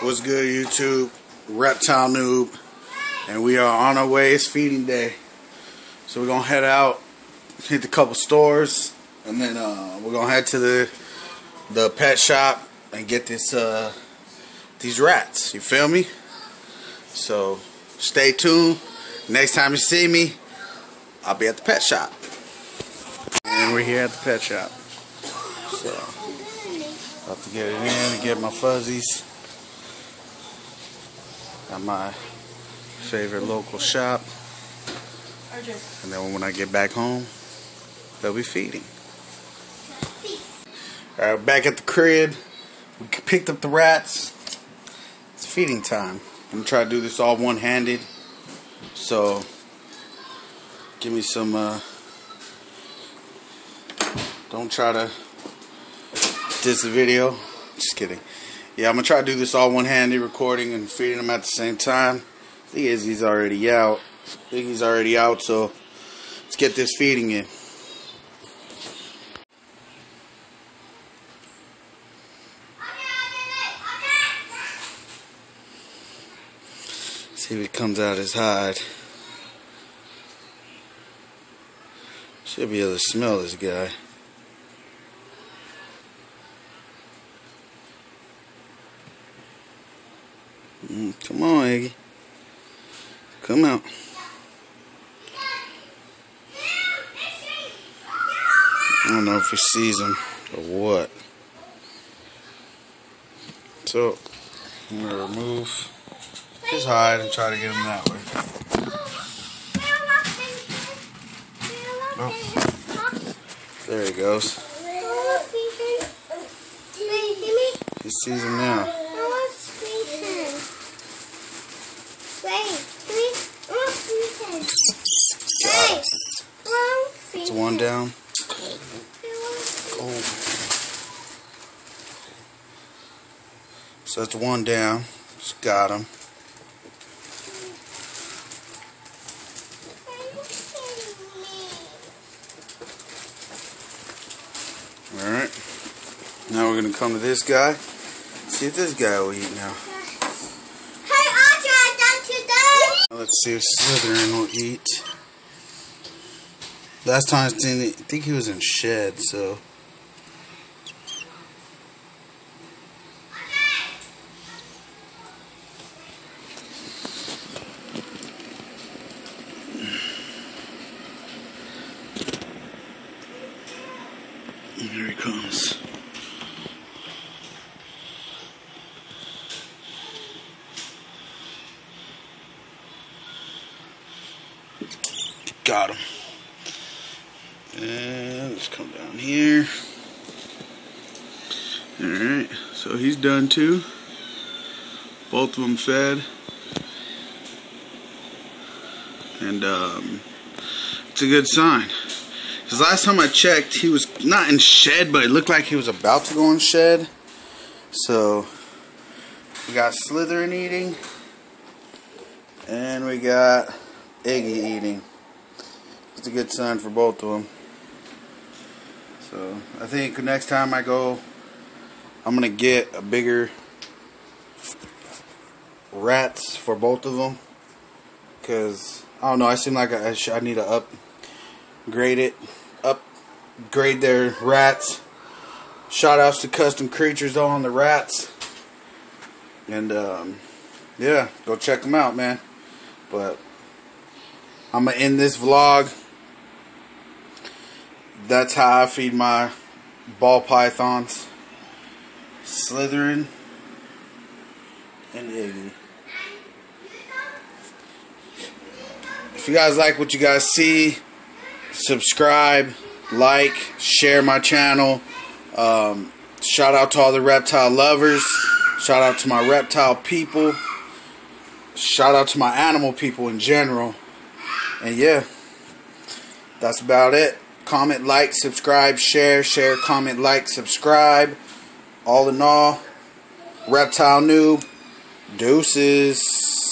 What's good, YouTube? Reptile Newb. And we are on our way. It's feeding day. So we're going to head out, hit a couple stores, and then uh, we're going to head to the the pet shop and get this uh, these rats. You feel me? So stay tuned. Next time you see me, I'll be at the pet shop. And we're here at the pet shop. So, about to get it in and get my fuzzies. Got my favorite local shop. And then when I get back home, they'll be feeding. Alright, back at the crib. We picked up the rats. It's feeding time. I'm gonna try to do this all one-handed. So, give me some, uh, don't try to diss the video. Just kidding. Yeah, I'm gonna try to do this all one-handed, recording and feeding them at the same time. Thing is, he's already out. I think he's already out, so let's get this feeding in. See if it comes out his hide. Should be able to smell this guy. Mm, come on, Iggy. Come out. I don't know if he sees him or what. So, I'm going to remove his hide and try to get him that way. Oh, there he goes. He sees him now. It's one down. So that's one down. Just got him. Alright. Now we're going to come to this guy. See if this guy will eat now. Let's see if Slytherin will eat. Last time I didn't I think he was in shed, so Here he comes. Got him. And let's come down here. Alright, so he's done too. Both of them fed. And um, it's a good sign. Because last time I checked, he was not in shed, but it looked like he was about to go in shed. So, we got Slytherin eating. And we got Iggy eating. It's a good sign for both of them. So, I think next time I go, I'm going to get a bigger rats for both of them. Because, I don't know, I seem like I, I need to upgrade it. Upgrade their rats. Shout outs to Custom Creatures on the rats. And, um, yeah, go check them out, man. But, I'm to end this vlog that's how I feed my ball pythons. Slytherin and Iggy. If you guys like what you guys see, subscribe, like, share my channel. Um, shout out to all the reptile lovers. Shout out to my reptile people. Shout out to my animal people in general. And yeah, that's about it comment, like, subscribe, share, share, comment, like, subscribe. All in all, Reptile Newb, deuces.